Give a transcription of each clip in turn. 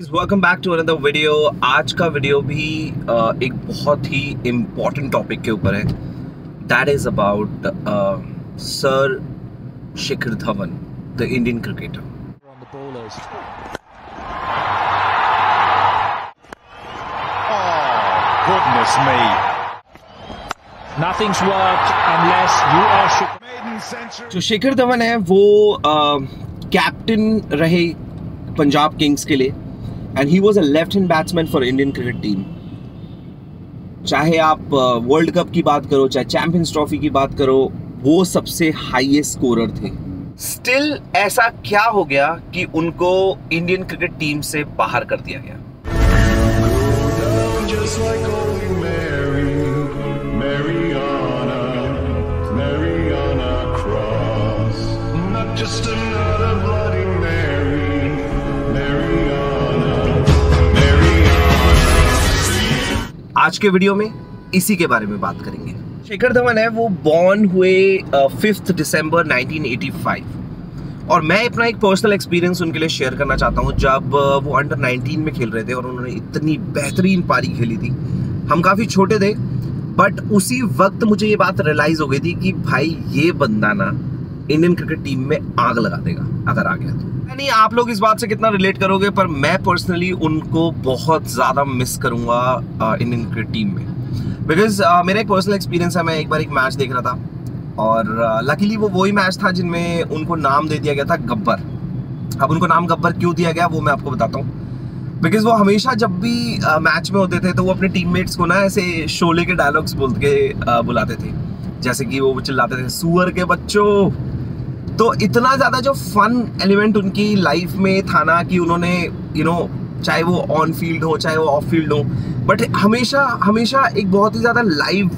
Welcome back to another video आज का video भी uh, एक बहुत ही इम्पोर्टेंट टॉपिक के ऊपर है. That is about sir Shikhar Dhawan the Indian cricketer goodness me. Nothing's worked unless you are Shik- Maiden century. जो शिखर धवन है वो कैप्टन रहे पंजाब किंग्स के लिए. And he was a left hand batsman for Indian cricket team चाहे आप world cup की बात करो चाहे चैंपियंस ट्रॉफी की बात करो वो सबसे हाईएस्ट स्कोरर थे। स्टिल ऐसा क्या हो गया कि उनको इंडियन क्रिकेट टीम से बाहर कर दिया गया? के वीडियो में इसी के बारे में बात करेंगे। शेखर धवन है, वो बॉर्न हुए फिफ्थ दिसंबर 1985 और मैं अपना एक पर्सनल एक्सपीरियंस उनके लिए शेयर करना चाहता हूँ, जब वो अंडर 19 में खेल रहे थे और उन्होंने इतनी बेहतरीन पारी खेली थी। हम काफ़ी छोटे थे बट उसी वक्त मुझे ये बात रियलाइज़ हो गई थी कि भाई, ये बंदा ना इंडियन क्रिकेट टीम में आग लगा देगा, अगर आ गया तो। नहीं आप लोग इस बात से कितना रिलेट करोगे पर मैं पर्सनली उनको बहुत ज़्यादा मिस करूँगा इंडियन क्रिकेट टीम में। बिकॉज़ मेरा एक पर्सनल एक्सपीरियंस है मैं एक बार एक मैच देख रहा था और लकीली वो वही मैच था जिनमें उनको नाम दे दिया गया था गब्बर। अब उनको नाम गब्बर क्यों दिया गया वो मैं आपको बताता हूँ। बिकॉज़ वो हमेशा जब भी मैच में होते थे तो वो अपने टीममेट्स को ना ऐसे शोले के डायलॉग्स बोल के uh, बुलाते थे। जैसे कि वो चिल्लाते थे सुअर के बच्चों! तो इतना ज़्यादा जो फन एलिमेंट उनकी लाइफ में था ना कि उन्होंने यू नो चाहे वो ऑन फ़ील्ड हो चाहे वो ऑफ़ फ़ील्ड हो बट हमेशा हमेशा एक बहुत ही ज़्यादा लाइव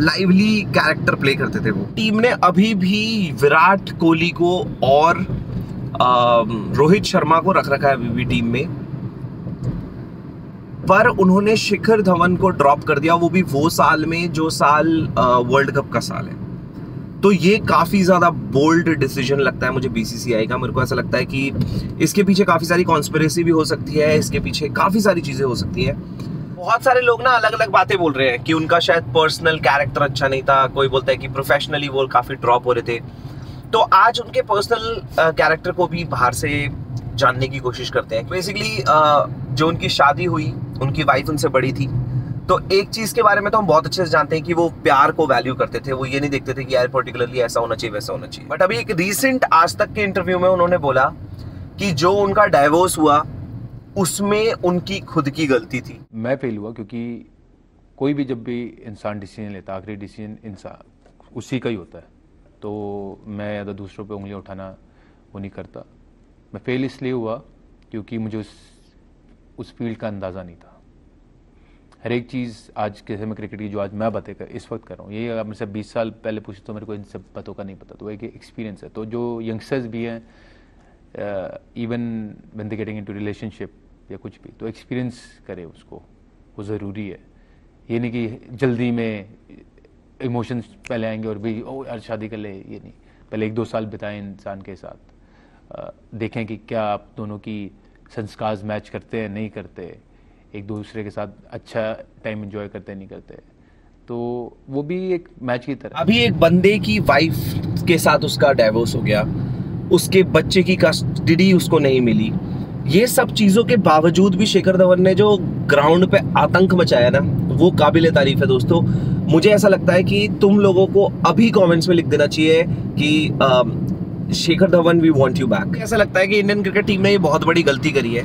लाइवली कैरेक्टर प्ले करते थे वो। टीम ने अभी भी विराट कोहली को और अम, रोहित शर्मा को रख रखा है अभी भी टीम में। पर उन्होंने शिखर धवन को ड्रॉप कर दिया वो भी वो साल में जो साल वर्ल्ड कप का साल है। तो ये काफ़ी ज़्यादा बोल्ड डिसीज़न लगता है मुझे बीसीसीआई का। मेरे को ऐसा लगता है कि इसके पीछे काफ़ी सारी कॉन्स्पिरेसी भी हो सकती है, इसके पीछे काफ़ी सारी चीज़ें हो सकती हैं। बहुत सारे लोग ना अलग अलग बातें बोल रहे हैं कि उनका शायद पर्सनल कैरेक्टर अच्छा नहीं था, कोई बोलता है कि प्रोफेशनली वो काफ़ी ड्रॉप हो रहे थे। तो आज उनके पर्सनल कैरेक्टर को भी बाहर से जानने की कोशिश करते हैं। बेसिकली जो उनकी शादी हुई, उनकी वाइफ उनसे बड़ी थी। तो एक चीज़ के बारे में तो हम बहुत अच्छे से जानते हैं कि वो प्यार को वैल्यू करते थे, वो ये नहीं देखते थे कि यार पर्टिकुलरली ऐसा होना चाहिए, वैसा होना चाहिए। बट अभी एक रीसेंट आज तक के इंटरव्यू में उन्होंने बोला कि जो उनका डाइवोर्स हुआ, उसमें उनकी खुद की गलती थी। मैं फेल हुआ क्योंकि कोई भी जब भी इंसान डिसीज़न लेता, आखिरी डिसीज़न इंसान उसी का ही होता है। तो मैं या तो दूसरों पे उंगलियाँ उठाना वो नहीं करता। मैं फेल इसलिए हुआ क्योंकि मुझे उस उस फ़ील्ड का अंदाज़ा नहीं था। हर एक चीज़ आज के समय क्रिकेट की जो आज मैं बातें कर इस वक्त कर रहा हूँ ये अगर मुझसे बीस साल पहले पूछे तो मेरे को इन सब बातों का नहीं पता तो एक एक्सपीरियंस है। तो जो यंगस्टर्स भी हैं even when they getting into relationship या कुछ भी तो एक्सपीरियंस करे उसको वो ज़रूरी है। ये नहीं कि जल्दी में इमोशंस पहले आएँगे और भी ओ यार शादी कर ले। ये नहीं। पहले एक दो साल बिताएँ इंसान के साथ। अ, देखें कि क्या आप दोनों की संस्कार मैच करते हैं नहीं करते। एक दूसरे के साथ अच्छा टाइम एंजॉय करते नहीं करते। तो वो भी एक मैच की तरह। अभी एक बंदे की वाइफ के साथ उसका डाइवोर्स हो गया। उसके बच्चे की कस्टडी उसको नहीं मिली। ये सब चीज़ों के बावजूद भी शेखर धवन ने जो ग्राउंड पे आतंक मचाया ना वो काबिल तारीफ़ है दोस्तों। मुझे ऐसा लगता है कि तुम लोगों को अभी कमेंट्स में लिख देना चाहिए कि Shekhar Dhawan we want you back ऐसा लगता है कि इंडियन क्रिकेट टीम ने ये बहुत बड़ी गलती करी है।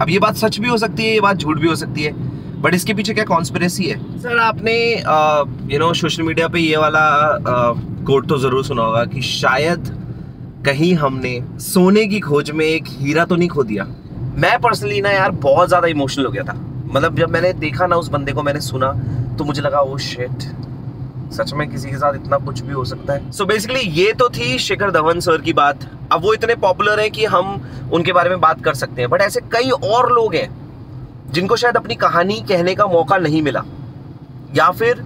अब ये बात सच भी हो सकती है, ये बात झूठ भी हो सकती है बट इसके पीछे क्या कॉन्स्पिरेसी है? सर, आपने यू नो सोशल मीडिया पे ये वाला कोट तो ज़रूर सुना होगा कि शायद कहीं हमने सोने की खोज में एक हीरा तो नहीं खो दिया। मैं पर्सनली ना यार, बहुत ज़्यादा इमोशनल हो गया था। मतलब जब मैंने देखा ना उस बंदे को, मैंने सुना तो मुझे लगा वो शिट सच में किसी के साथ इतना कुछ भी हो सकता है। सो so बेसिकली ये तो थी शिखर धवन सर की बात। अब वो इतने पॉपुलर है कि हम उनके बारे में बात कर सकते हैं। बट ऐसे कई और लोग हैं जिनको शायद अपनी कहानी कहने का मौका नहीं मिला। या फिर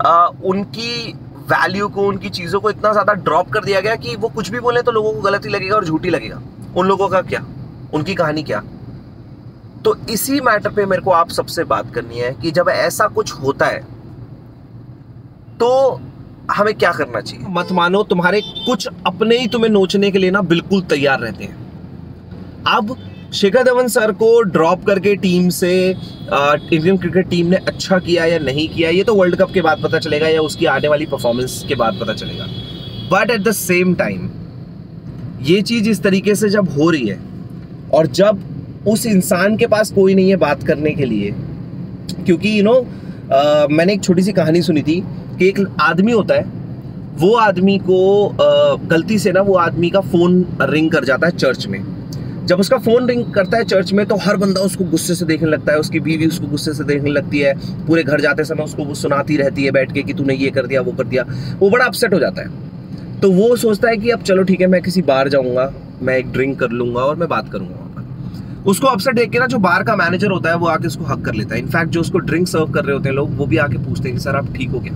आ, उनकी वैल्यू को उनकी चीज़ों को इतना ज़्यादा ड्रॉप कर दिया गया कि वो कुछ भी बोले तो लोगों को गलत ही लगेगा और झूठी लगेगा। उन लोगों का क्या? उनकी कहानी क्या? तो इसी मैटर पे मेरे को आप सबसे बात करनी है कि जब ऐसा कुछ होता है तो हमें क्या करना चाहिए? मत मानो, तुम्हारे कुछ अपने ही तुम्हें नोचने के लिए ना बिल्कुल तैयार रहते हैं। अब शिखर धवन सर को ड्रॉप करके टीम से इंडियन क्रिकेट टीम ने अच्छा किया या नहीं किया, ये तो वर्ल्ड कप के बाद पता चलेगा या उसकी आने वाली परफॉर्मेंस के बाद पता चलेगा। But at the same time ये चीज़ इस तरीके से जब हो रही है, और जब उस इंसान के पास कोई नहीं है बात करने के लिए, क्योंकि यू नो मैंने एक छोटी सी कहानी सुनी थी कि एक आदमी होता है वो आदमी को uh, गलती से ना वो आदमी का फ़ोन रिंग कर जाता है चर्च में। जब उसका फ़ोन रिंग करता है चर्च में तो हर बंदा उसको गुस्से से देखने लगता है उसकी बीवी उसको गुस्से से देखने लगती है पूरे घर जाते समय उसको वो सुनाती रहती है बैठ के कि तूने ये कर दिया वो कर दिया वो बड़ा अपसेट हो जाता है। तो वो सोचता है कि अब चलो ठीक है मैं किसी बार जाऊँगा मैं एक ड्रिंक कर लूँगा और मैं बात करूँगा। उसको अपसेट देख के ना जो बार का मैनेजर होता है वो आके उसको हक कर लेता है। इनफैक्ट जो उसको ड्रिंक सर्व कर रहे होते हैं लोग वो भी आके पूछते हैं कि सर आप ठीक हो क्या?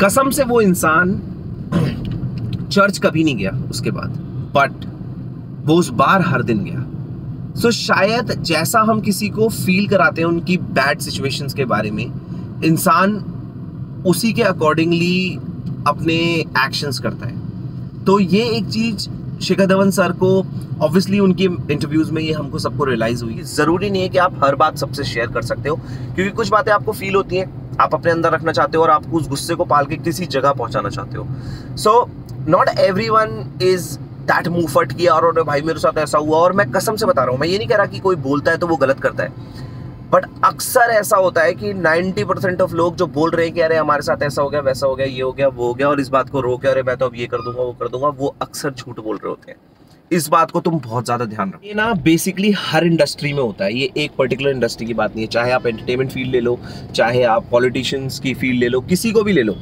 कसम से वो इंसान चर्च कभी नहीं गया उसके बाद बट वो उस बार हर दिन गया। सो so, शायद जैसा हम किसी को फील कराते हैं उनकी बैड सिचुएशंस के बारे में इंसान उसी के अकॉर्डिंगली अपने एक्शंस करता है। तो ये एक चीज़ शिखर धवन सर को ऑब्वियसली उनकी इंटरव्यूज़ में ये हमको सबको रियलाइज़ हुई ज़रूरी नहीं है कि आप हर बात सबसे शेयर कर सकते हो, क्योंकि कुछ बातें आपको फील होती हैं, आप अपने अंदर रखना चाहते हो और आप उस गुस्से को पाल के किसी जगह पहुंचाना चाहते हो। So not everyone is that move फट किया और भाई, मेरे साथ ऐसा हुआ और मैं कसम से बता रहा हूँ, मैं ये नहीं कह रहा कि कोई बोलता है तो वो गलत करता है। बट अक्सर ऐसा होता है कि 90 परसेंट ऑफ़ लोग जो बोल रहे हैं कि अरे हमारे साथ ऐसा हो गया, वैसा हो गया, ये हो गया, वो हो गया और इस बात को रोके अरे मैं तो अब ये कर दूँगा, वो कर दूँगा, वो अक्सर झूठ बोल रहे होते हैं। इस बात को तुम बहुत ज़्यादा ध्यान रखो। ये ना बेसिकली हर इंडस्ट्री में होता है, ये एक पर्टिकुलर इंडस्ट्री की बात नहीं है, चाहे आप एंटरटेनमेंट फ़ील्ड ले लो, चाहे आप पॉलिटिशियंस की फ़ील्ड ले लो, किसी को भी ले लो।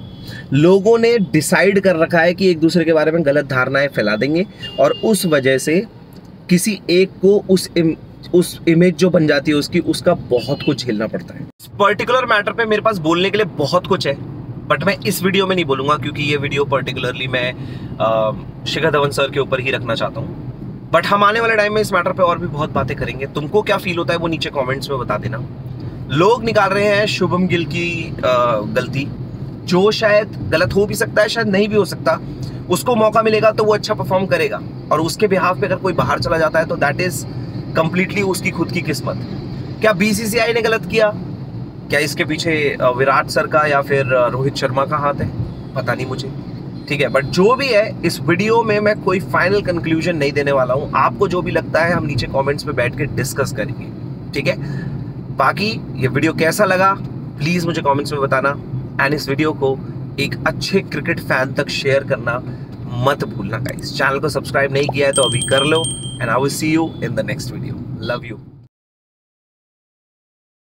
लोगों ने डिसाइड कर रखा है कि एक दूसरे के बारे में गलत धारणाएँ फैला देंगे और उस वजह से किसी एक को उस उस इमेज जो बन जाती है उसकी, उसका बहुत कुछ झेलना पड़ता है। इस पर्टिकुलर मैटर पे मेरे पास बोलने के लिए बहुत कुछ है बट मैं इस वीडियो में नहीं बोलूँगा क्योंकि ये वीडियो पर्टिकुलरली मैं शिखर धवन सर के ऊपर ही रखना चाहता हूँ। बट हम आने वाले टाइम में इस मैटर पे और भी बहुत बातें करेंगे। तुमको क्या फील होता है वो नीचे कमेंट्स में बता देना। लोग निकाल रहे हैं शुभम गिल की गलती, जो शायद गलत हो भी सकता है, शायद नहीं भी हो सकता। उसको मौका मिलेगा तो वो अच्छा परफॉर्म करेगा। और उसके बिहाफ पे अगर कोई बाहर चला जाता है तो दैट इज़ कंप्लीटली उसकी खुद की किस्मत। क्या बीसीसीआई ने गलत किया? क्या इसके पीछे विराट सर का या फिर रोहित शर्मा का हाथ है? पता नहीं मुझे। ठीक है बट जो भी है, इस वीडियो में मैं कोई फाइनल कंक्लूजन नहीं देने वाला हूँ। आपको जो भी लगता है, हम नीचे कमेंट्स में बैठ के डिस्कस करेंगे। ठीक है? बाकी, ये वीडियो कैसा लगा? प्लीज़ मुझे कमेंट्स में बताना। एंड इस वीडियो को एक अच्छे क्रिकेट फ़ैन तक शेयर करना मत भूलना गाइस चैनल को सब्सक्राइब नहीं किया है तो अभी कर लो। and I will see you in the next video. Love you.